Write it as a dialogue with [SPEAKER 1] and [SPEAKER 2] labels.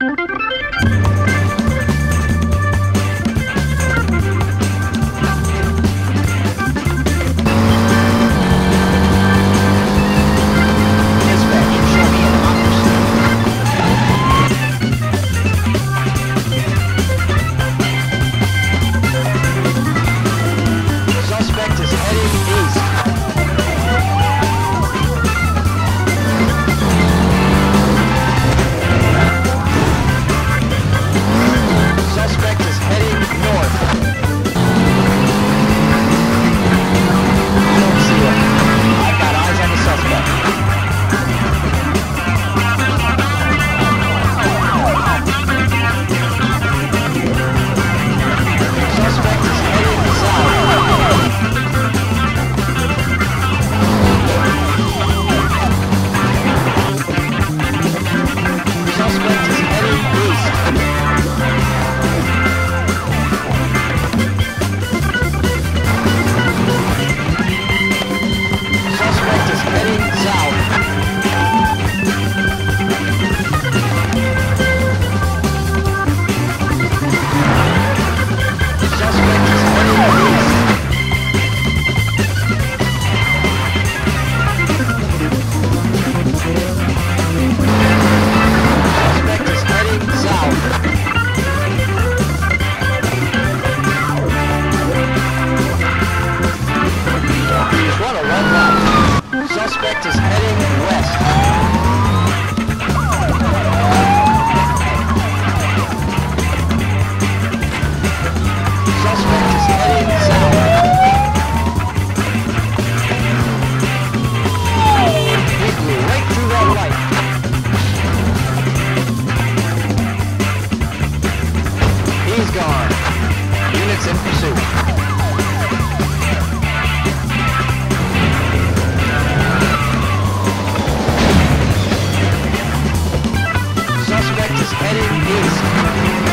[SPEAKER 1] Dispatch, Suspect is heading east.